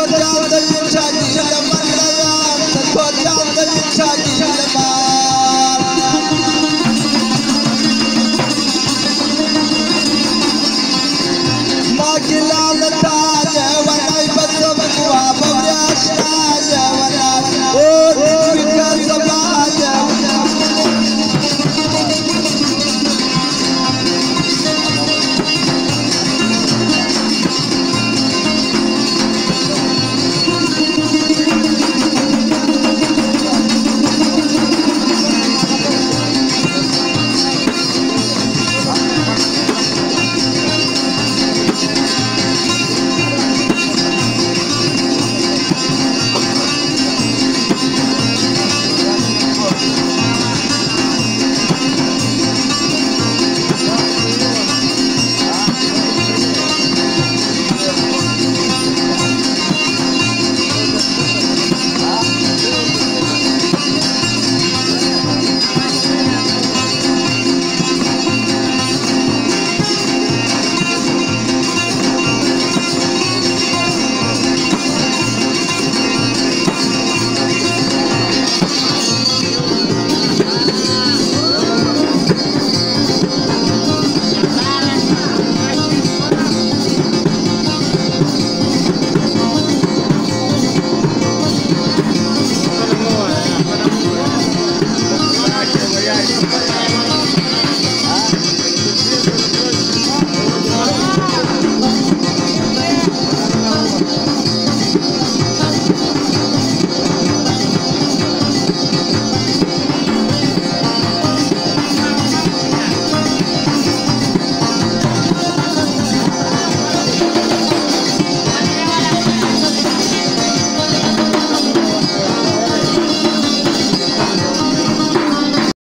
Sator janga